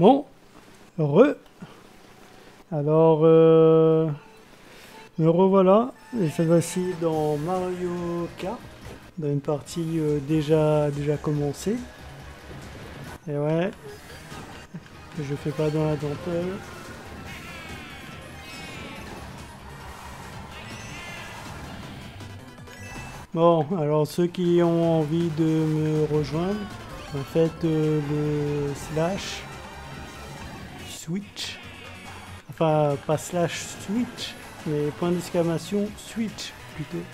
Bon, heureux. Alors, euh, me revoilà, et cette fois-ci dans Mario Kart, dans une partie euh, déjà, déjà commencée. Et ouais, je fais pas dans la dentelle. Bon, alors ceux qui ont envie de me rejoindre, en fait euh, le slash switch, enfin pas slash switch, mais point d'exclamation switch plutôt.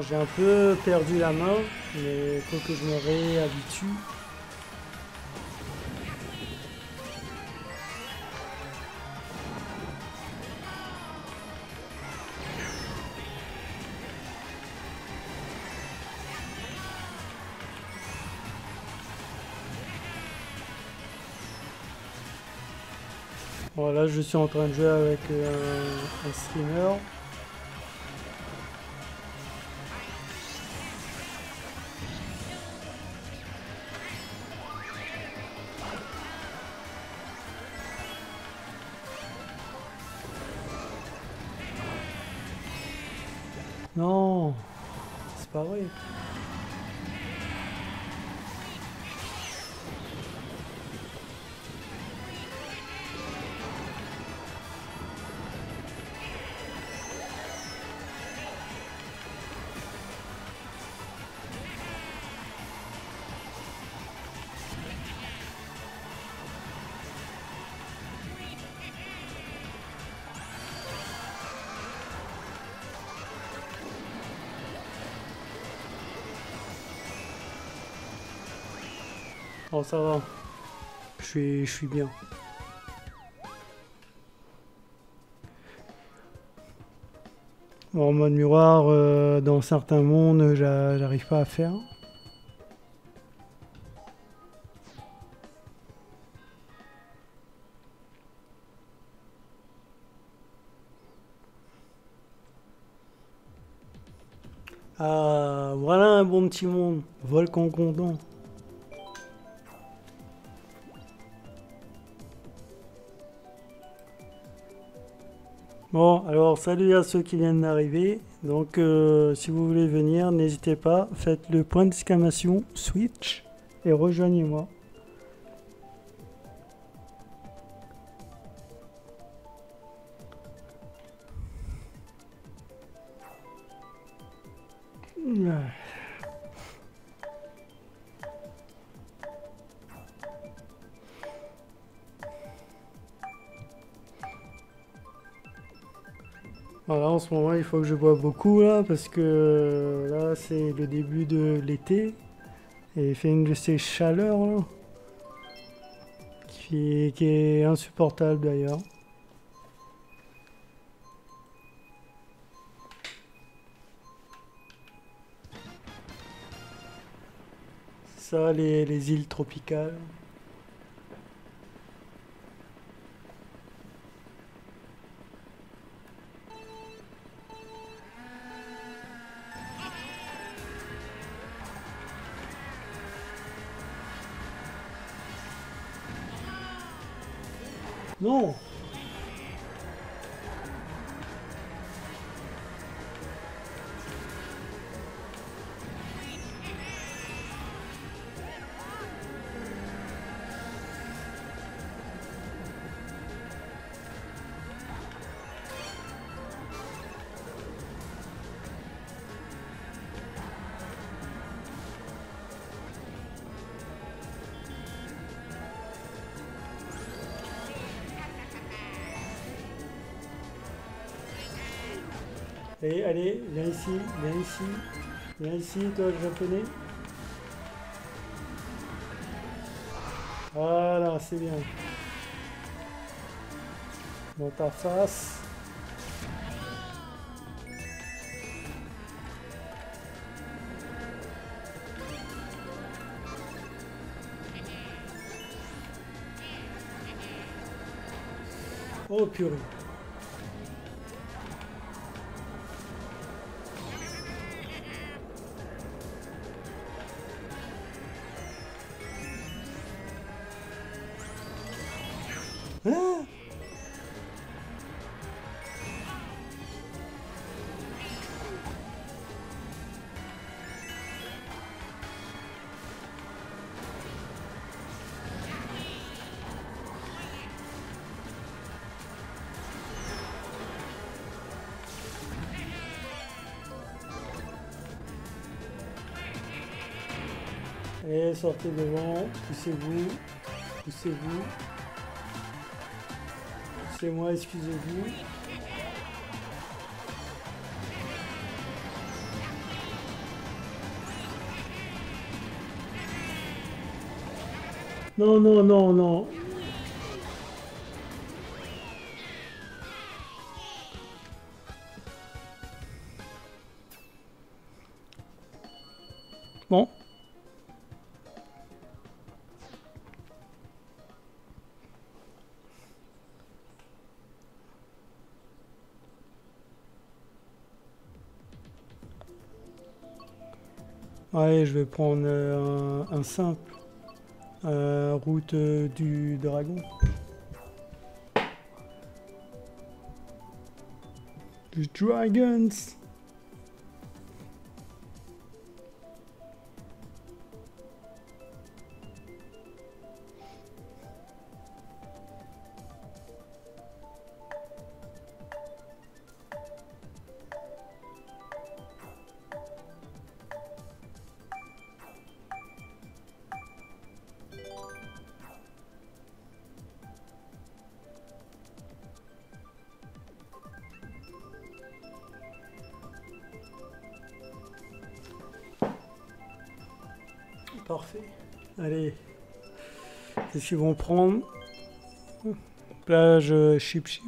J'ai un peu perdu la main, mais faut que je me réhabitue. Bon, là, je suis en train de jouer avec euh, un streamer. Oh, ça va. Je suis, je suis bien. En mode miroir, euh, dans certains mondes, j'a- j'arrive pas à faire. Ah, voilà un bon petit monde. Volcan Condon. Bon, alors salut à ceux qui viennent d'arriver. Donc, euh, si vous voulez venir, n'hésitez pas, faites le point d'exclamation switch et rejoignez-moi. Voilà, en ce moment, il faut que je bois beaucoup là parce que là, c'est le début de l'été et il fait une de ces chaleurs là, qui, qui est insupportable d'ailleurs. Ça, les, les îles tropicales. Non Allez, allez, viens ici, viens ici, viens ici, toi le japonais. Voilà, c'est bien. Dans ta face. Oh purée. Sortez devant, poussez-vous, poussez-vous. Poussez-moi, excusez-vous. Non, non, non, non. Ouais, je vais prendre euh, un, simple. Euh, route euh, du dragon. Du dragons. Vont prendre Plage euh, Chip Chip.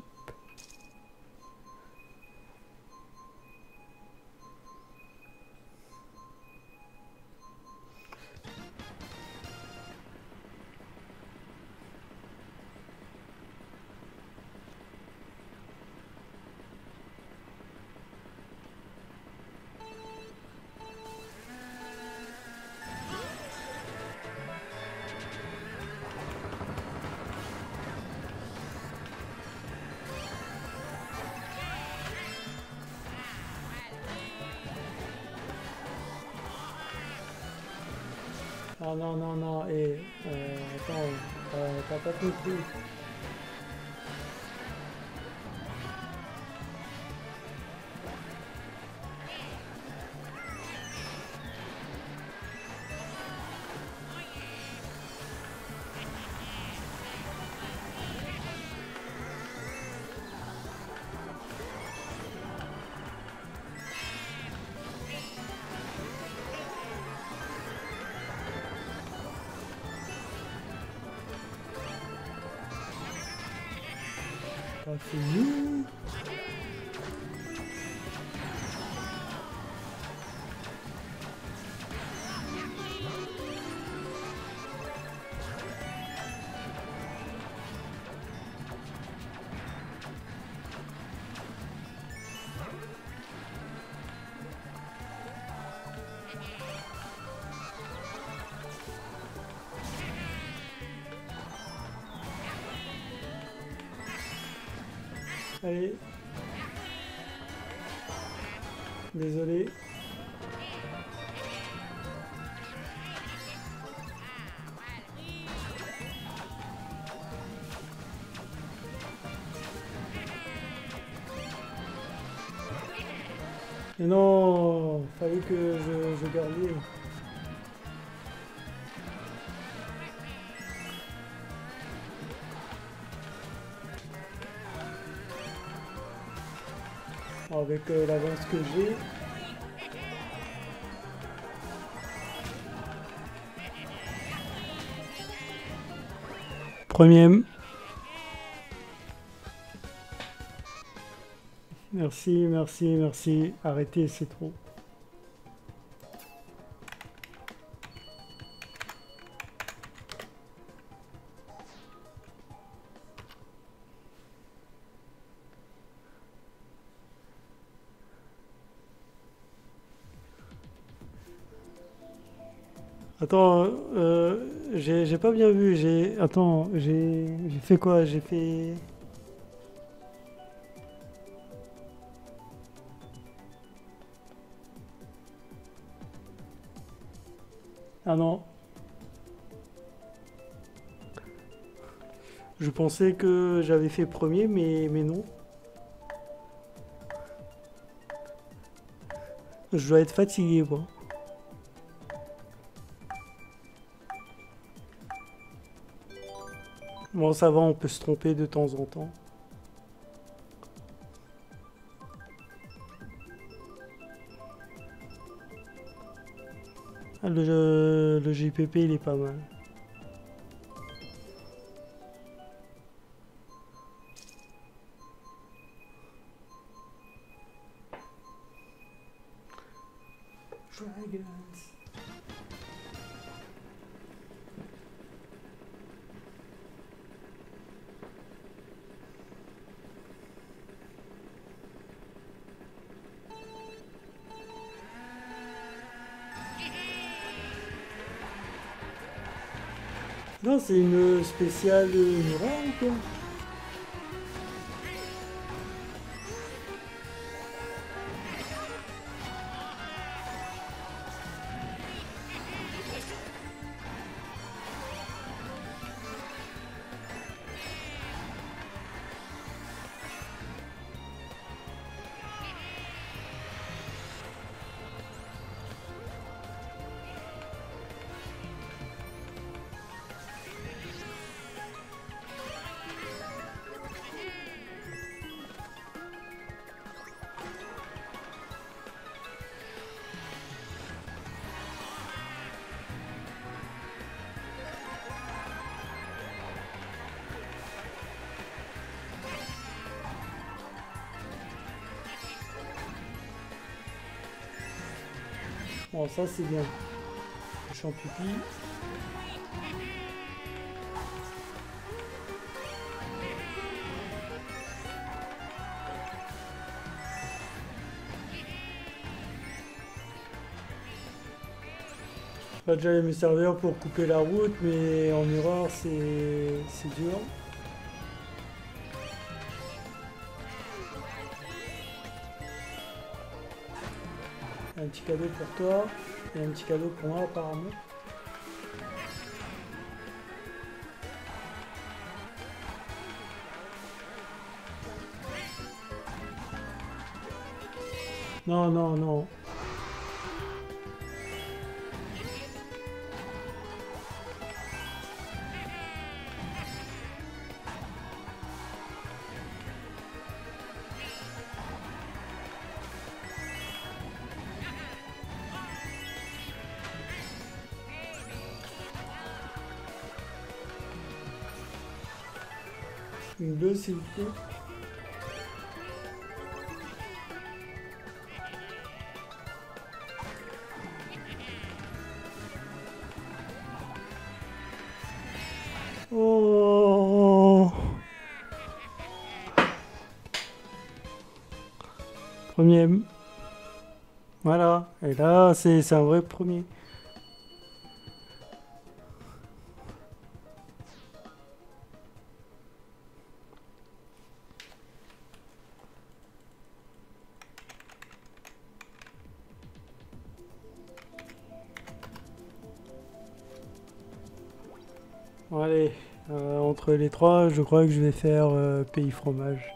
Ah non, non, non, et euh, attends, euh, t'as pas compris. Pas Désolé. Mais non, fallait que je, je gardais. Avec euh, l'avance que j'ai. Premier. Merci, merci, merci. Arrêtez, c'est trop. Attends, euh, j'ai pas bien vu. J'ai attends, j'ai j'ai fait quoi? J'ai fait. Ah non. Je pensais que j'avais fait premier, mais mais non. Je dois être fatigué, moi. Bon, ça va, on peut se tromper de temps en temps. Ah, le, le JPP, il est pas mal. Non, c'est une spéciale Nora ou quoi ça c'est bien. Le champipi. Pas déjà mes serveurs pour couper la route, mais en c'est c'est dur. Un petit cadeau pour toi et un petit cadeau pour moi apparemment. Non, non, non. Oh Premier. Voilà. Et là, c'est un vrai premier. 3, je crois que je vais faire euh, pays fromage.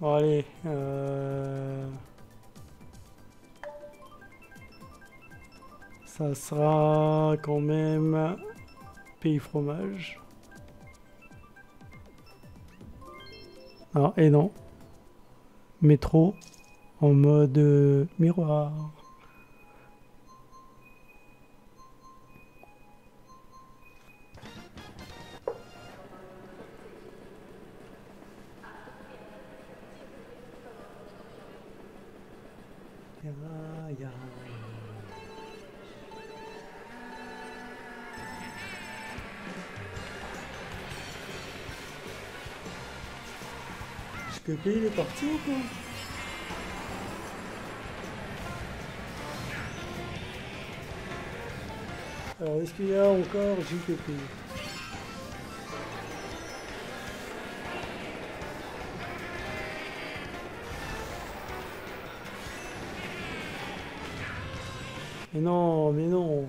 Bon allez. Euh, ça sera quand même pays fromage. Ah, et non, métro en mode miroir. JPP il est parti ou quoi? Alors est-ce qu'il y a encore JPP Mais non, mais non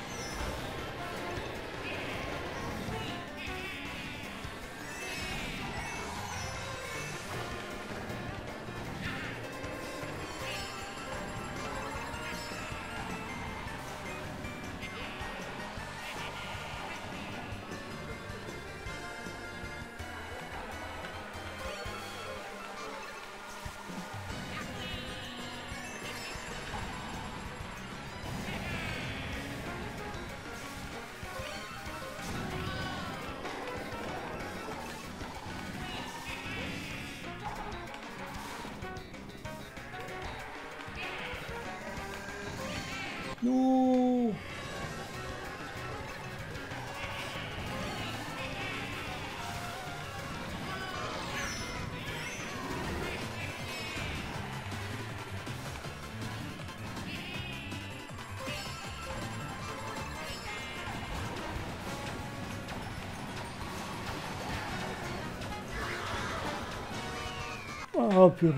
Ah purée.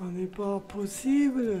N'est pas possible.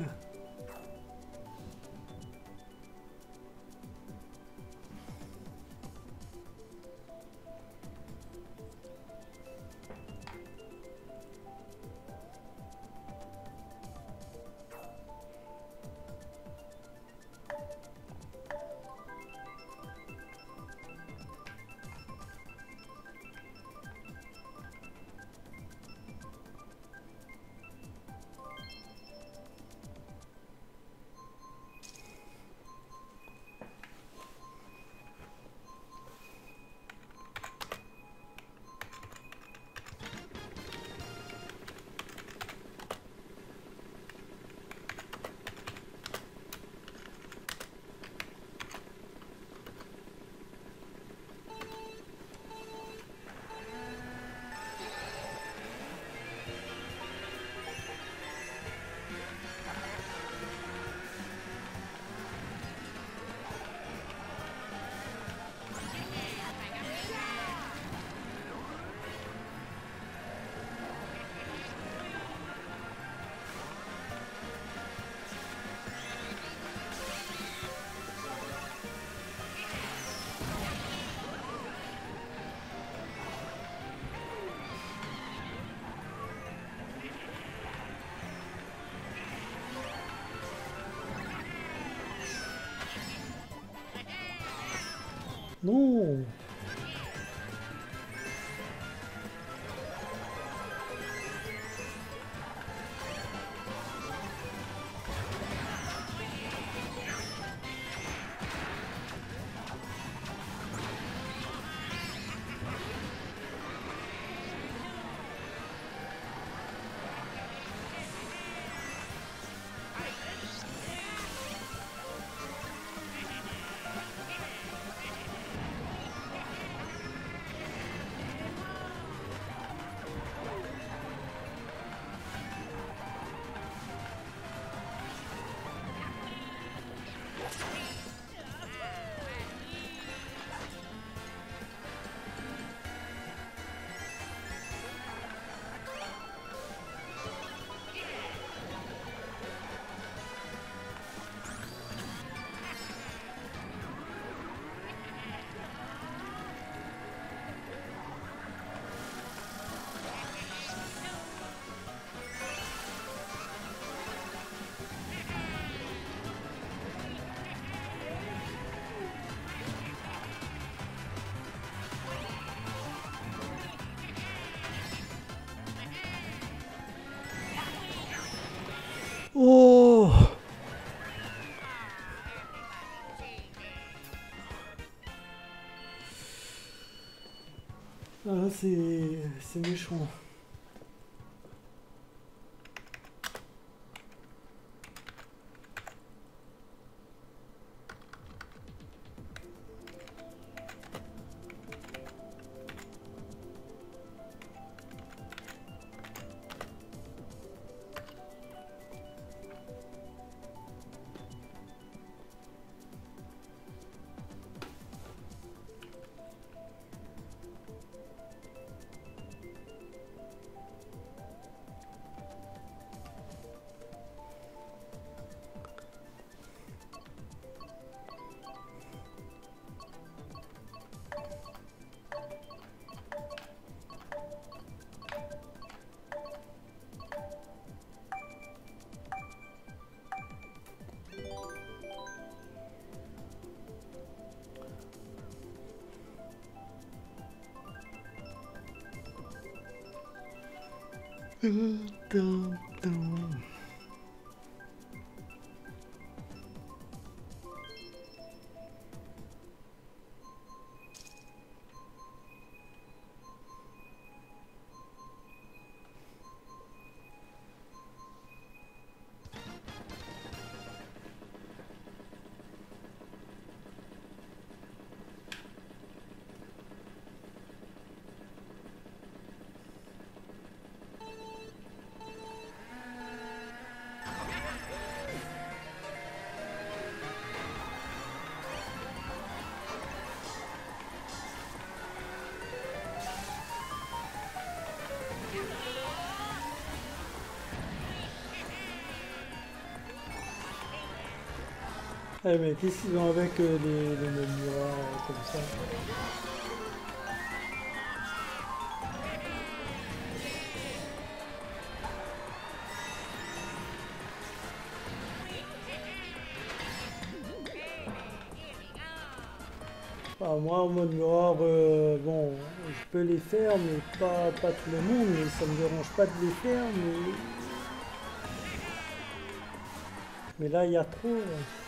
Non c'est méchant. Eh mais qu'est-ce qu'ils ont avec euh, les, les miroirs euh, comme ça? Ah, moi en mode miroir, euh, bon, je peux les faire, mais pas, pas tout le monde, mais ça me dérange pas de les faire, mais... Mais là, il y a trop. Allez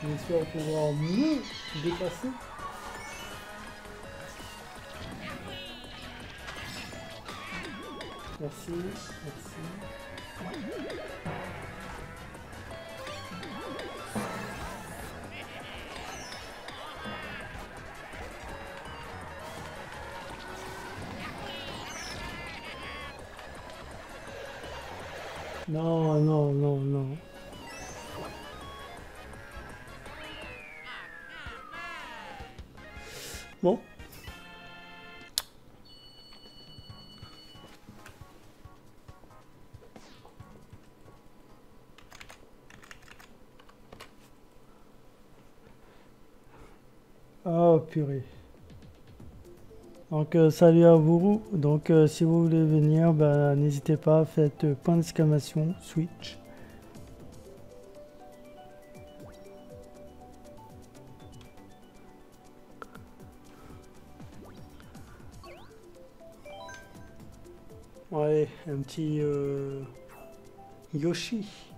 faut... J'espère pouvoir mieux dépasser. Merci, merci. Purée. Donc euh, salut à vous. Donc euh, si vous voulez venir, bah, n'hésitez pas, faites point d'exclamation, switch. Ouais, un petit euh, Yoshi.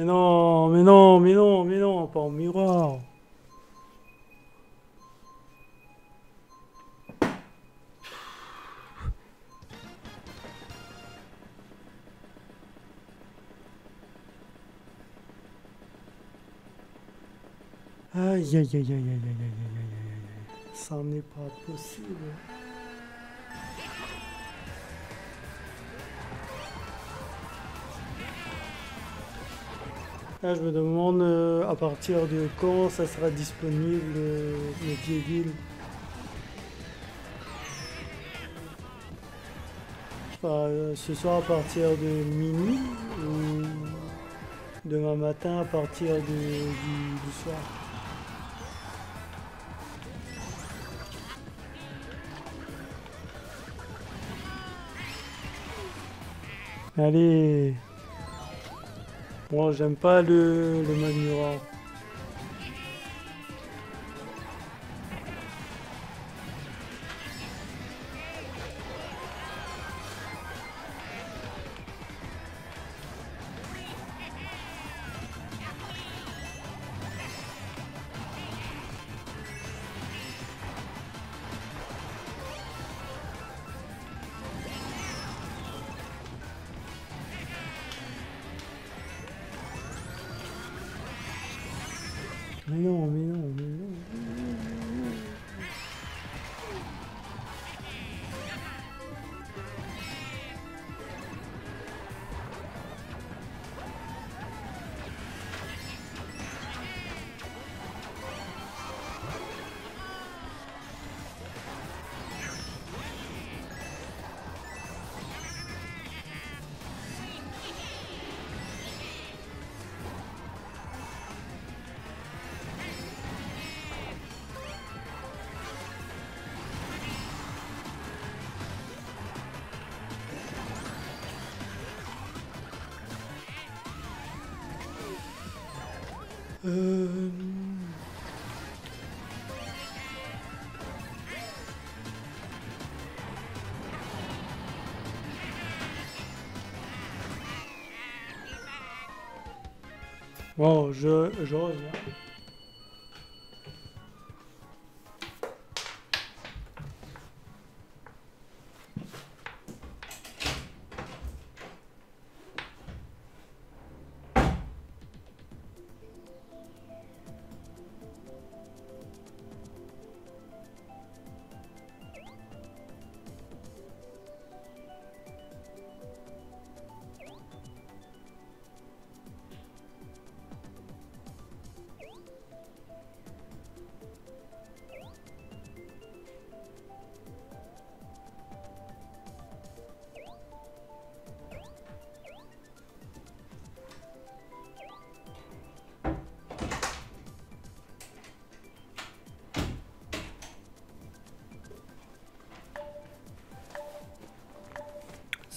Mais non, mais non, mais non, mais non, pas en miroir. Aïe, aïe, aïe, aïe, aïe, aïe, aïe, aïe, aïe, aïe, aïe. Ça n'est pas possible. Là, je me demande euh, à partir de quand ça sera disponible, euh, Medieval. Enfin, euh, ce soir à partir de minuit ou demain matin à partir de- du, du soir. Allez. Bon, j'aime pas le, le non, mais non, mais non. Euh... Bon, je, je rose. Là. Hein.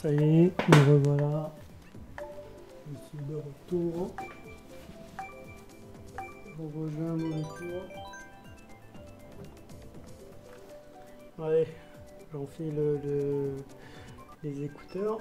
Ça y est, me revoilà. Je suis de retour. Je rejoins mon retour. Allez, j'enfile le, les écouteurs.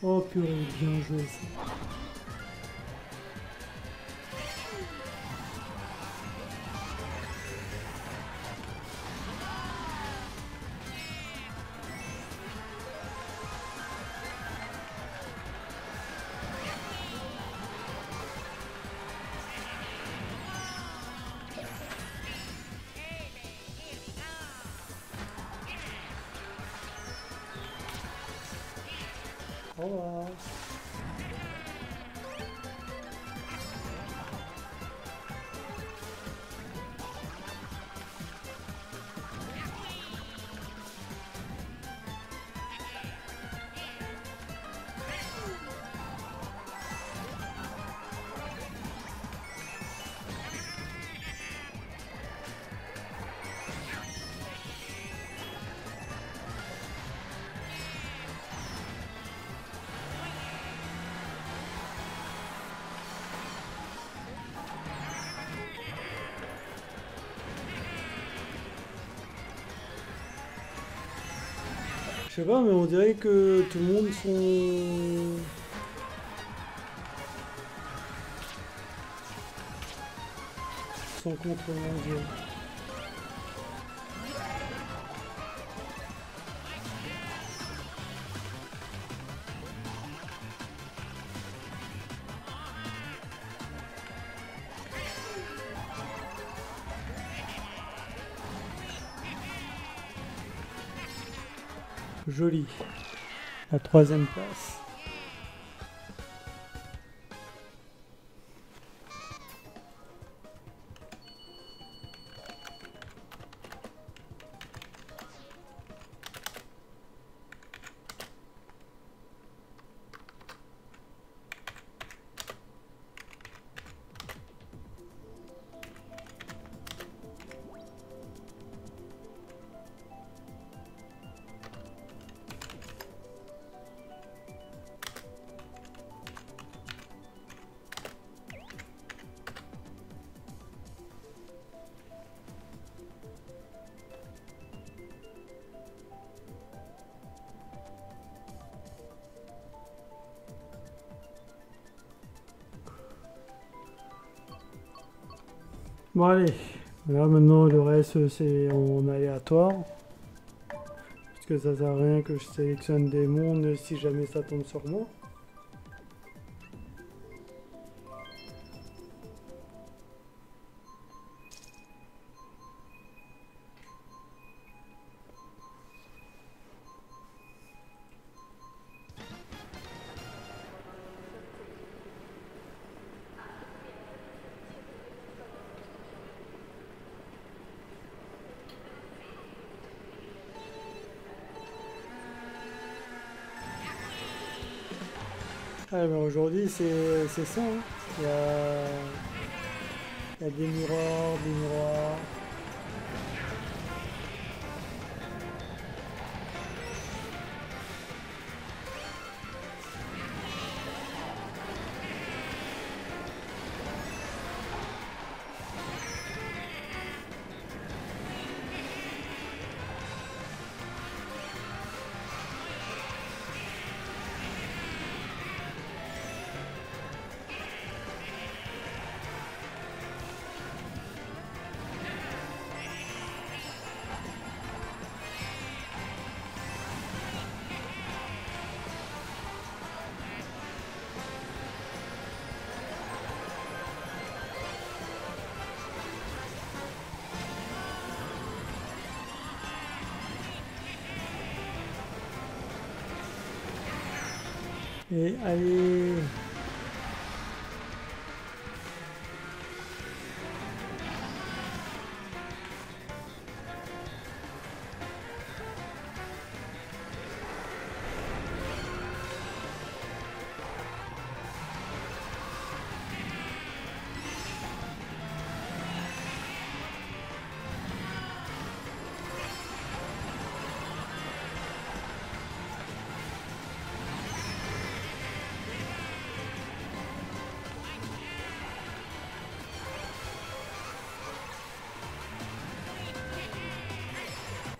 Oh, Ópio, Jesus. Sais pas, mais on dirait que tout le monde sont... sont contre mon dieu. Joli. La troisième place. Bon allez, là maintenant le reste c'est en aléatoire. Parce que ça sert à rien que je sélectionne des mondes si jamais ça tombe sur moi. Mais aujourd'hui, c'est ça. hein. Il y a des miroirs, des miroirs. Et allez.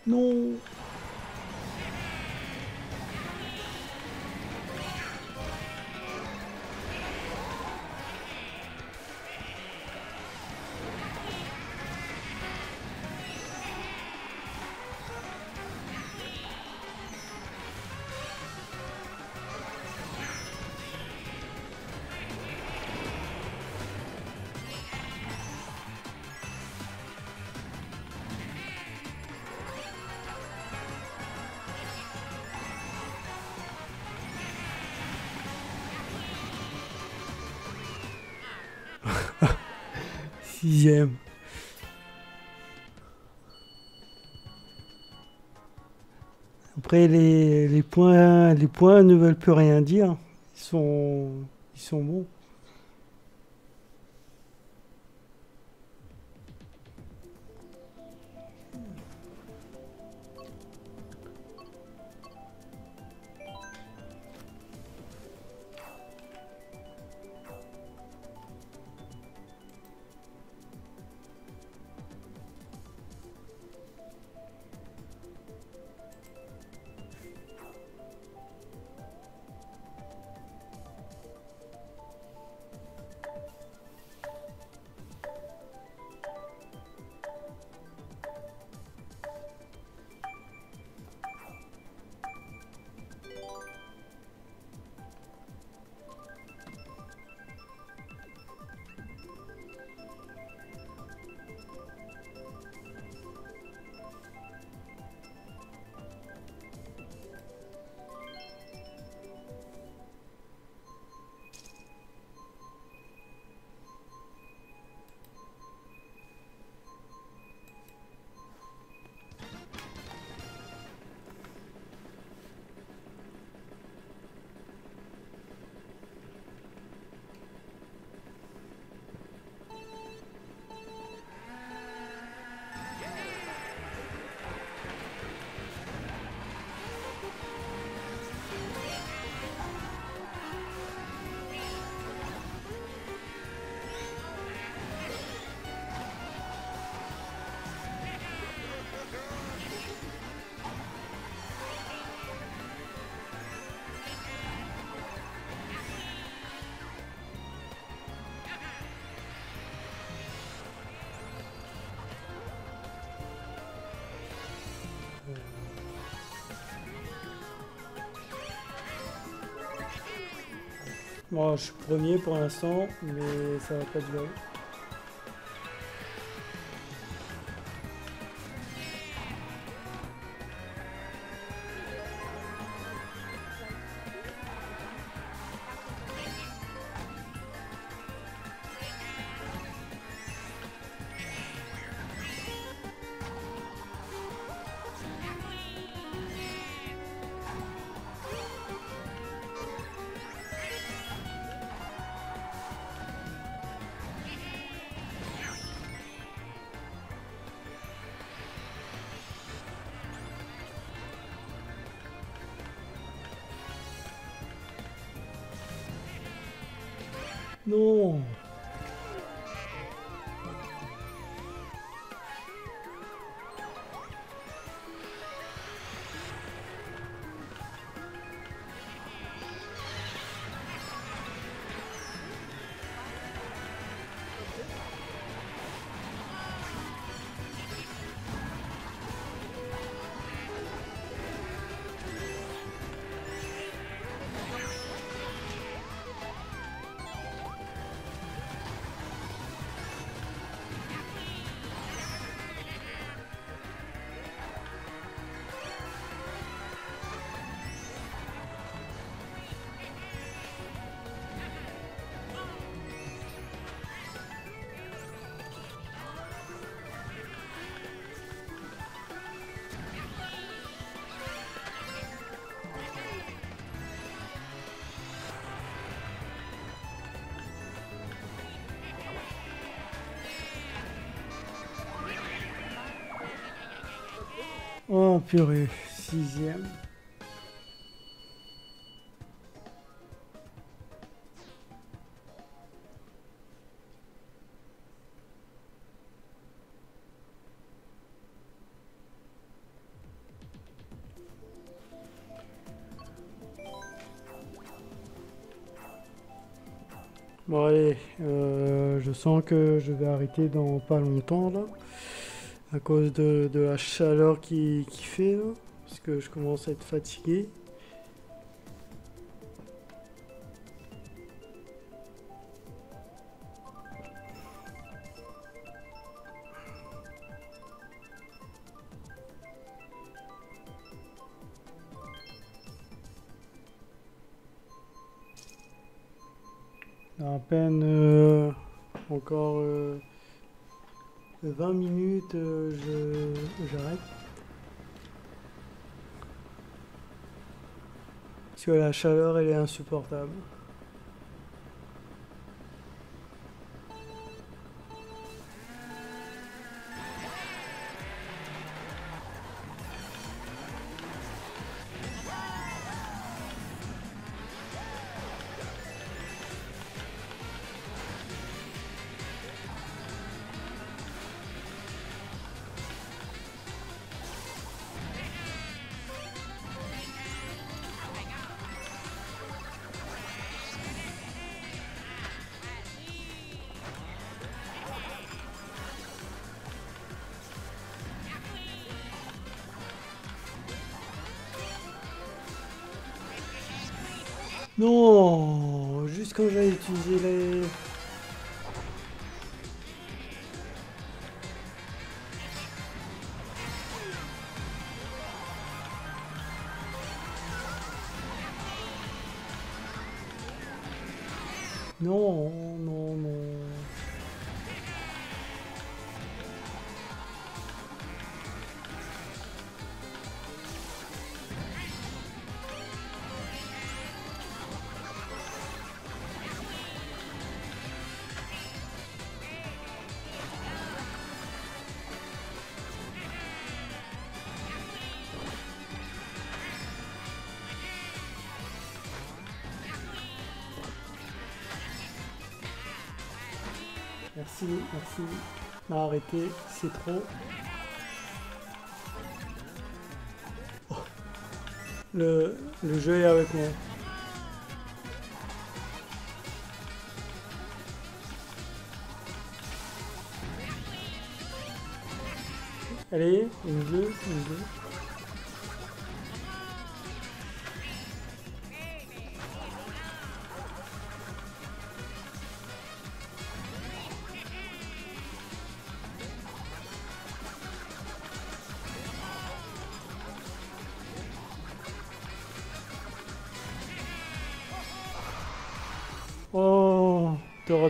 Non. Après, les, les, points, les points ne veulent plus rien dire. Ils sont, ils sont bons. Bon, je suis premier pour l'instant, mais ça va pas durer. Non Oh purée, sixième. Bon allez, euh, je sens que je vais arrêter dans pas longtemps là à cause de, la chaleur qui, fait parce que je commence à être fatigué. Parce que la chaleur, elle est insupportable. Non. Merci, merci. Non, arrêtez, c'est trop. Oh. Le, le jeu est avec moi. Allez, une bleue, une bleue.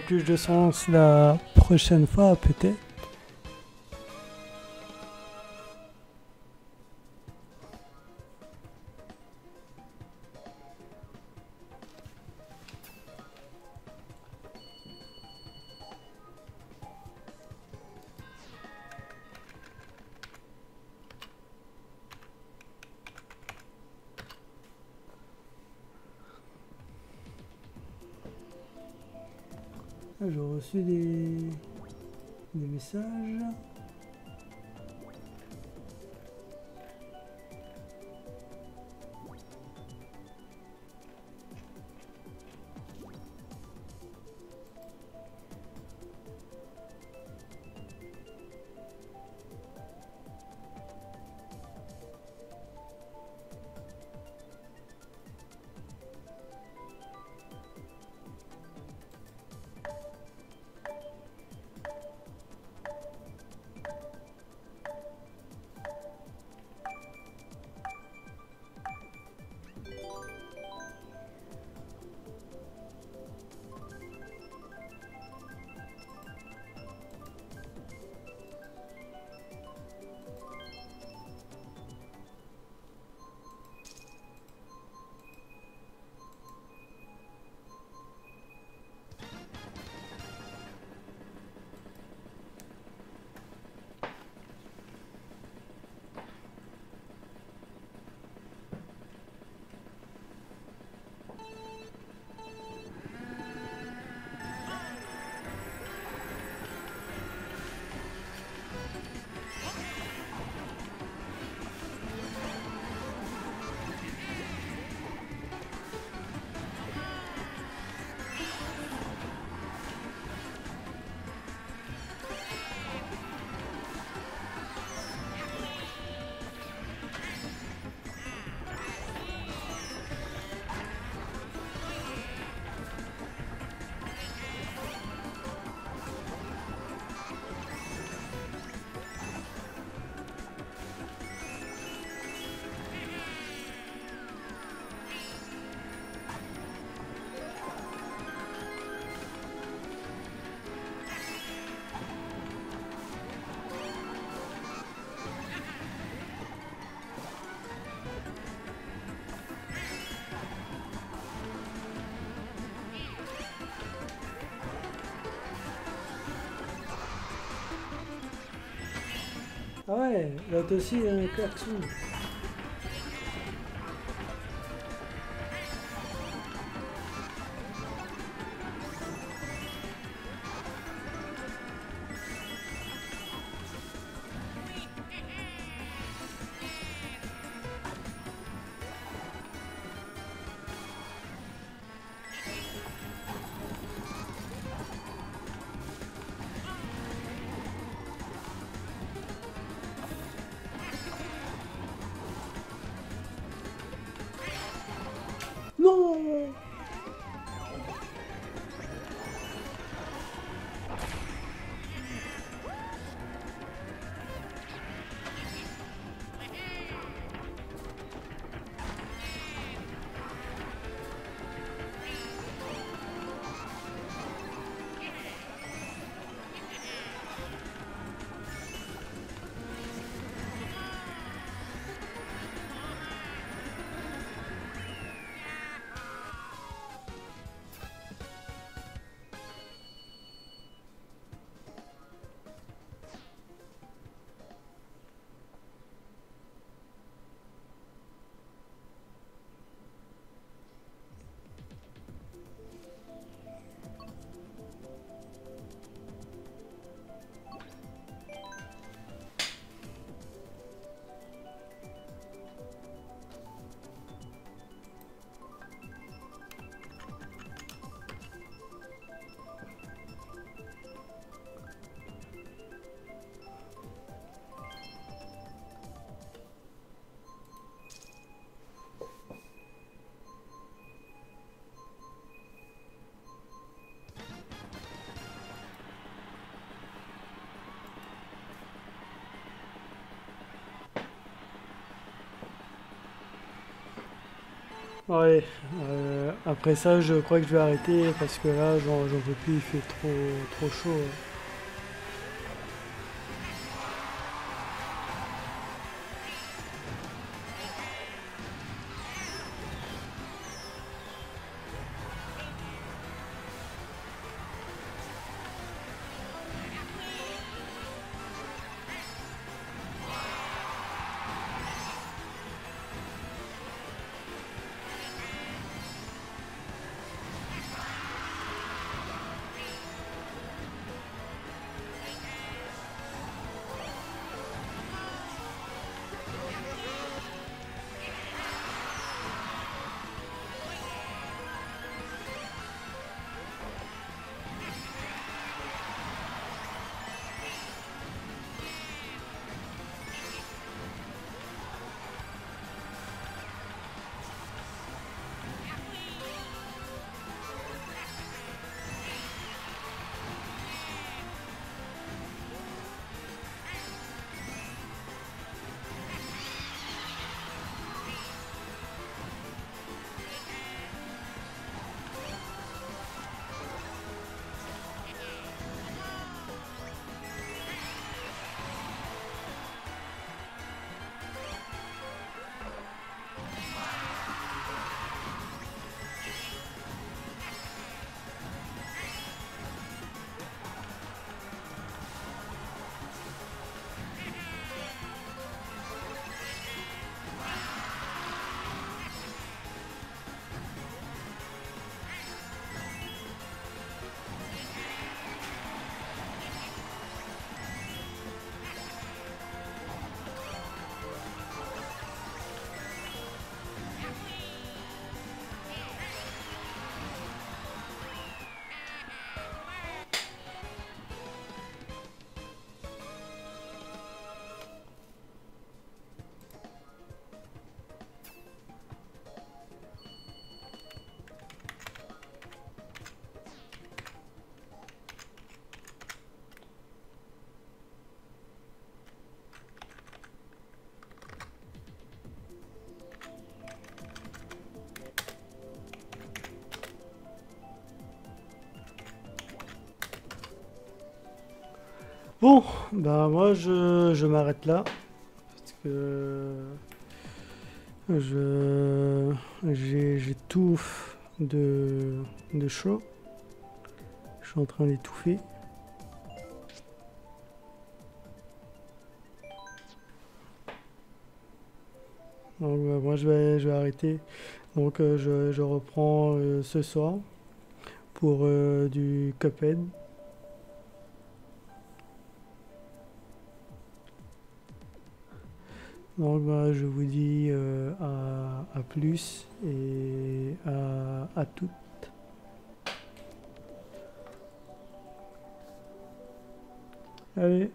Plus de sens la prochaine fois peut-être. J'ai reçu des, des messages. Ouais, l'autre aussi il a un klaxon. Ouais, euh, après ça, je crois que je vais arrêter parce que là, j'en peux plus, il fait trop, trop chaud. Bon, bah moi je, m'arrête là. Parce que je j'étouffe de, de chaud. Je suis en train d'étouffer. Donc bah, moi je vais, arrêter. Donc euh, je, je reprends euh, ce soir pour euh, du Cuphead. Donc bah, je vous dis euh, à, à plus et à, à toutes. Allez.